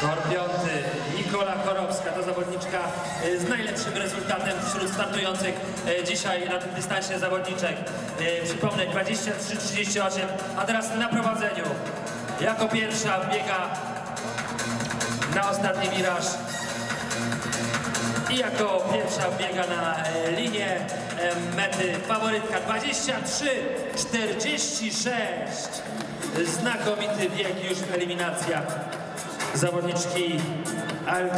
Tor piąty, Nikola Korowska, to zawodniczka y, z najlepszym rezultatem wśród startujących y, dzisiaj na tym dystansie zawodniczek. Y, Przypomnę, 23-38, a teraz na prowadzeniu. Jako pierwsza biega na ostatni wiraż i jako pierwsza biega na e, linię e, mety faworytka 23-46. Znakomity bieg już w eliminacjach zawodniczki Alka.